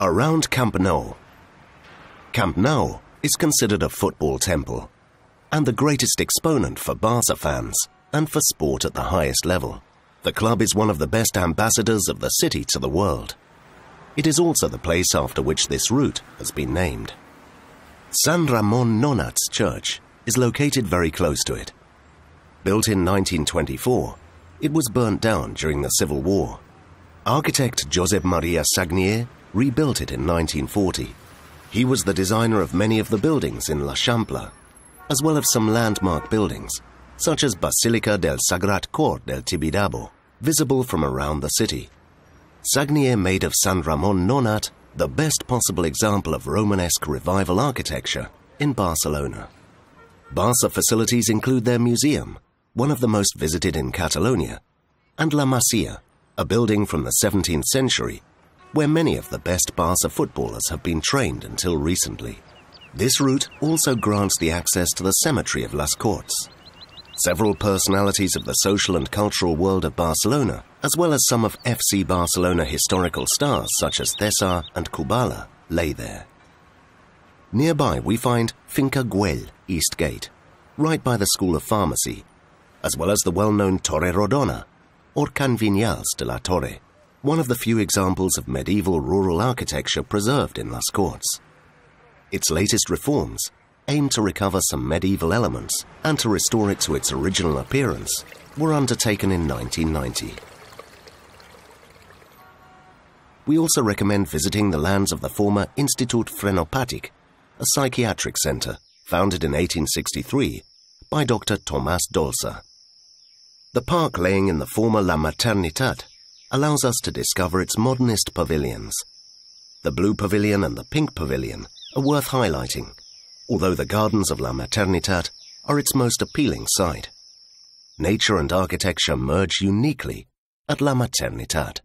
Around Camp Nou. Camp Nou is considered a football temple and the greatest exponent for Barça fans and for sport at the highest level. The club is one of the best ambassadors of the city to the world. It is also the place after which this route has been named. Sant Ramon Nonats Church is located very close to it. Built in 1924, it was burnt down during the Civil War. Architect Josep Maria Sagnier rebuilt it in 1940. He was the designer of many of the buildings in L'Eixample, as well as some landmark buildings, such as Basilica del Sagrat Cor del Tibidabo, visible from around the city. Sagnier made of Sant Ramon Nonat the best possible example of Romanesque revival architecture in Barcelona. Barça facilities include their museum, one of the most visited in Catalonia, and La Masia, a building from the 17th century where many of the best Barça footballers have been trained until recently. This route also grants the access to the cemetery of Las Cortes. Several personalities of the social and cultural world of Barcelona, as well as some of FC Barcelona historical stars such as Cesar and Kubala, lay there. Nearby we find Finca Güell, East Gate, right by the School of Pharmacy, as well as the well-known Torre Rodona, or Can Vinyals de la Torre, one of the few examples of medieval rural architecture preserved in Las Cortes. Its latest reforms aim to recover some medieval elements and to restore it to its original appearance were undertaken in 1990. We also recommend visiting the lands of the former Institut Frenopatic, a psychiatric center founded in 1863 by Dr. Tomàs Dolsa. The park laying in the former La Maternitat allows us to discover its modernist pavilions. The blue pavilion and the pink pavilion are worth highlighting, although the gardens of La Maternitat are its most appealing sight. Nature and architecture merge uniquely at La Maternitat.